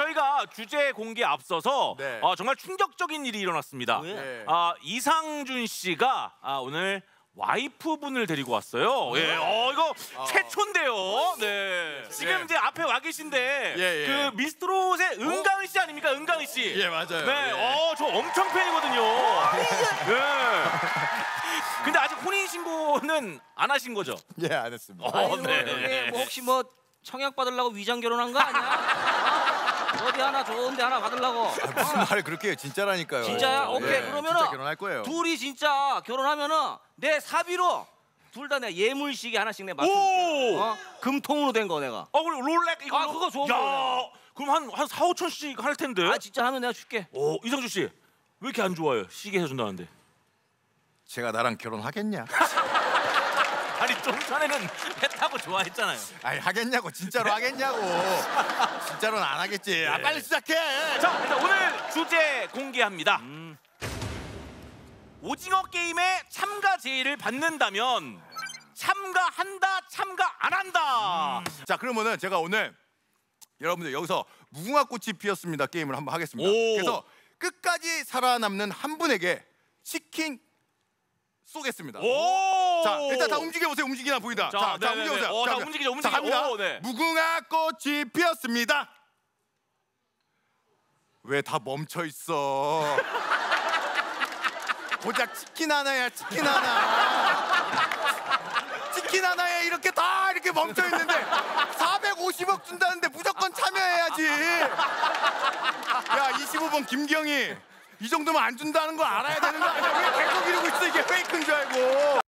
저희가 주제 공개 앞서서 네. 어, 정말 충격적인 일이 일어났습니다. 네. 아, 이상준 씨가 아, 오늘 와이프분을 데리고 왔어요. 예, 어 이거 최초인데요. 네. 지금 예. 이제 앞에 와 계신데 예, 예. 그 미스트롯의 은강희 씨 아닙니까? 은강희 씨. 예, 맞아요. 네, 예. 어, 저 엄청 팬이거든요. 네. 근데 아직 혼인 신고는 안 하신 거죠? 예, 안 했습니다. 어, 아이고, 네. 이게 뭐 혹시 뭐 청약 받으려고 위장 결혼한 거 아니야? 어? 어디 하나 좋은데 하나 받으려고? 무슨 말을 그렇게 해요? 진짜라니까요. 진짜야? 오케이 예, 그러면은 진짜 결혼할 거예요. 둘이 진짜 결혼하면은 내 사비로 둘 다내 예물시계 하나씩 내 맞춰. 오! 어? 금통으로 된 거 내가. 어, 그리고 롤렉 이거 아, 그거 좋은 야, 거네. 그럼 한 한 4, 5천씩 할 텐데. 아 진짜 하면 내가 줄게. 오, 이상준 씨. 왜 이렇게 안 좋아요? 시계 해준다는데. 제가 나랑 결혼하겠냐? 좀 전에는 했다고 좋아했잖아요. 아니 하겠냐고 진짜로 하겠냐고. 진짜로는 안 하겠지. 아 빨리 시작해. 자, 일단 오늘 주제 공개합니다. 오징어 게임에 참가 제의를 받는다면 참가한다, 참가 안 한다. 자 그러면은 제가 오늘 여러분들 여기서 무궁화 꽃이 피었습니다 게임을 한번 하겠습니다. 오. 그래서 끝까지 살아남는 한 분에게 치킨 쏘겠습니다. 오! 자 일단 다 움직여 보세요. 움직이나 보이다. 자, 자, 자, 네네네. 움직여 보세요. 어, 자, 자, 움직이죠, 자, 움직이죠. 오, 네. 무궁화 꽃이 피었습니다. 왜 다 멈춰 있어? 고작 치킨 하나야, 치킨 하나. 치킨 하나에 이렇게 다 이렇게 멈춰 있는데 450억 준다는데 무조건 참여해야지. 야, 25번 김경희. 이 정도면 안 준다는 걸 알아야 되는 거 아니야? 왜 계속 이러고 페이크인 줄 알고.